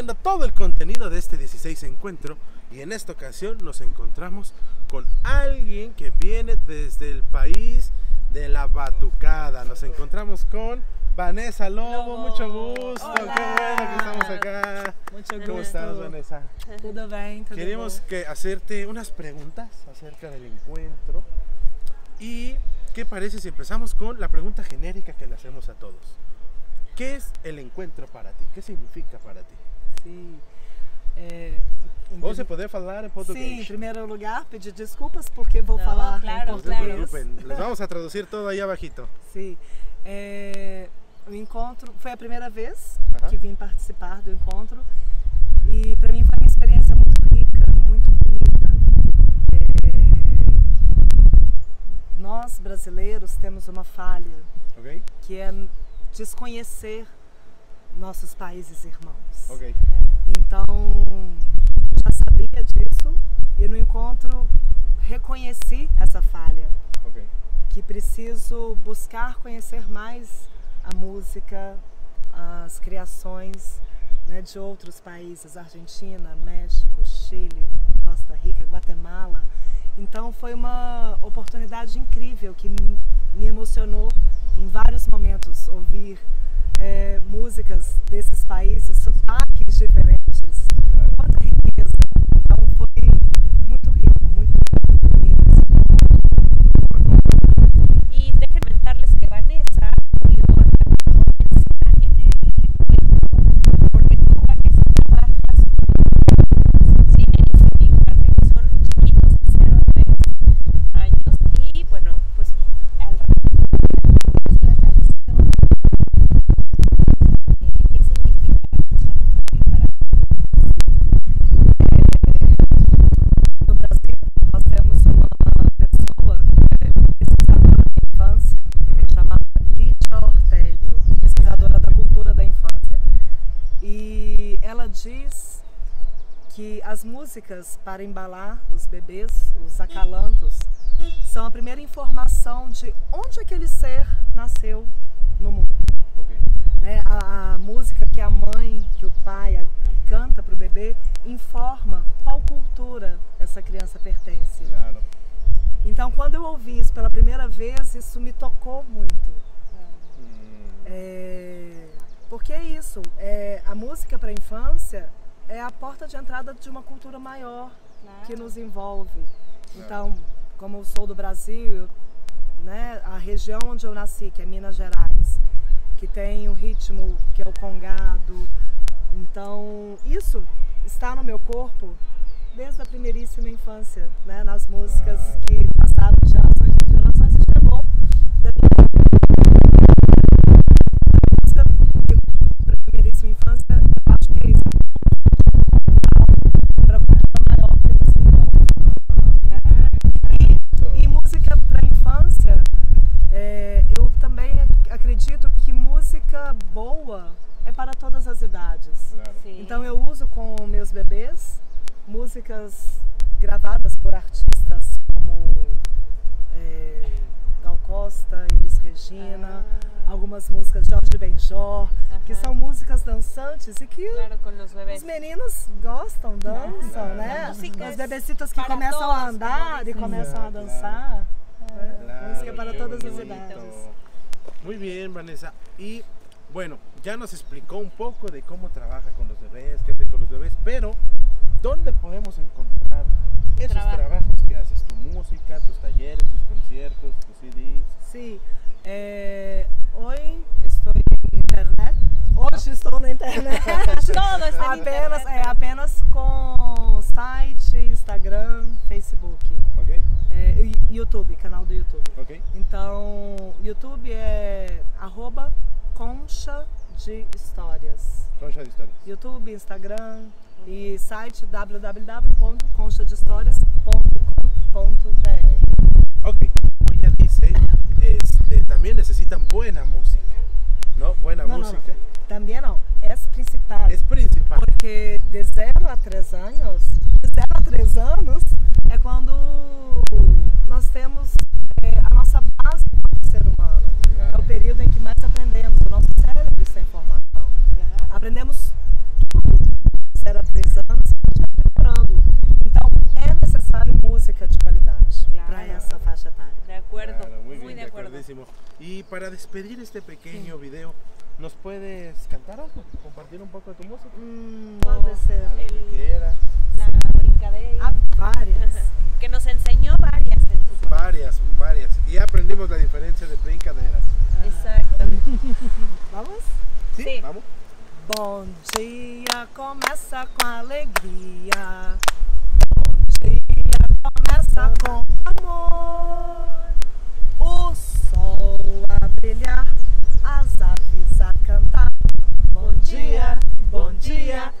Transmitiendo todo el contenido de este 16 encuentro y en esta ocasión nos encontramos con alguien que viene desde el país de la batucada. Nos encontramos con Vanessa Lobo, mucho gusto. Hola. Qué bueno que estamos acá. Mucho ¿Cómo gusto. estás, Vanessa? Tudo bem, tudo Queremos que hacerte unas preguntas acerca del encuentro. ¿Y qué parece si empezamos con la pregunta genérica que le hacemos a todos? ¿Qué es el encuentro para ti? ¿Qué significa para ti? Sim. É, em você poder falar em Sim, português. em primeiro lugar, pedir desculpas porque vou Não, falar claro, em português. vamos a traducir todo ahí abajito. Sim. É, o encontro foi a primeira vez Aham. que vim participar do encontro e para mim foi uma experiência muito rica, muito bonita. É, nós brasileiros temos uma falha ¿Ok? que é desconhecer nossos países irmãos. Ok. Então, eu já sabia disso e no encontro reconheci essa falha, Ok. que preciso buscar conhecer mais a música, as criações né, de outros países, Argentina, México, Chile, Costa Rica, Guatemala. Então foi uma oportunidade incrível que me emocionou em vários momentos ouvir eh, músicas desses países, sotaques diferentes. Diz que as músicas para embalar os bebês, os acalantos, são a primeira informação de onde aquele ser nasceu no mundo né? A, a música que a mãe, que o pai a- canta para o bebê informa qual cultura essa criança pertence. Claro. Então, quando eu ouvi isso pela primeira vez, isso me tocou muito. Mm, É, porque é isso, é, a música para a infância é a porta de entrada de uma cultura maior que nos envolve. Então, como eu sou do Brasil, né, a região onde eu nasci, que é Minas Gerais, que tem um ritmo que é o congado. Então, isso está no meu corpo desde a primeiríssima infância, né, nas músicas Claro. que passaram de é para todas as idades. Claro. Então eu uso com meus bebês músicas gravadas por artistas como é, Gal Costa, Elis Regina, Ah. algumas músicas de Jorge Benjor, que são músicas dançantes e que Claro, os meninos gostam, dançam, Claro. né? Os é bebecitos que para começam todos, a andar e começam Claro, a dançar. Claro, Música para todas as bonito. idades. Muy bien, Vanessa. Y bueno, ya nos explicó un poco de cómo trabaja con los bebés, qué hace con los bebés, pero ¿dónde podemos encontrar esos Trabajo. trabajos que haces? Tu música, tus talleres, tus conciertos, tus CDs. Sim. É, Oi, estou na internet. Hoje estou na internet. Todo está en apenas, internet. é, apenas com site, Instagram, Facebook. ¿Ok? É, e YouTube, canal do YouTube. ¿Ok? Então, YouTube é arroba concha de histórias. Concha de historias. YouTube, Instagram e site www.conchadehistorias.com.br. Ok, como ella dice, este, también necesitan buena música, ¿no? Buena Não, não, não. música Também não. É principal. es principal. Porque de 0 a 3 anos, de 0 a 3 anos música de calidad claro. para esa faixa etária. De acuerdo, claro, muy, de acuerdo. Y para despedir este pequeño sí. video, ¿nos puedes cantar algo? ¿Compartir un poco de tu música? Mm, puede ser. A el, que quieras. La sí. brincadera. Ah, varias. que nos enseñó varias en tu Varias, varias. Y aprendimos la diferencia de brincaderas. Ah. Exacto. ¿Vamos? ¿Sí? sí. vamos Bom dia começa com alegria. Começa com amor. O sol a brilhar, as aves a cantar. Bom dia, bom dia.